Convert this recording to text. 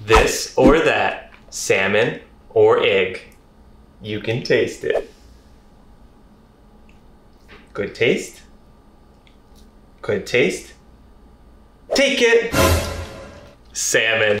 this or that, salmon or egg. You can taste it. Good taste? Good taste? Take it! Salmon.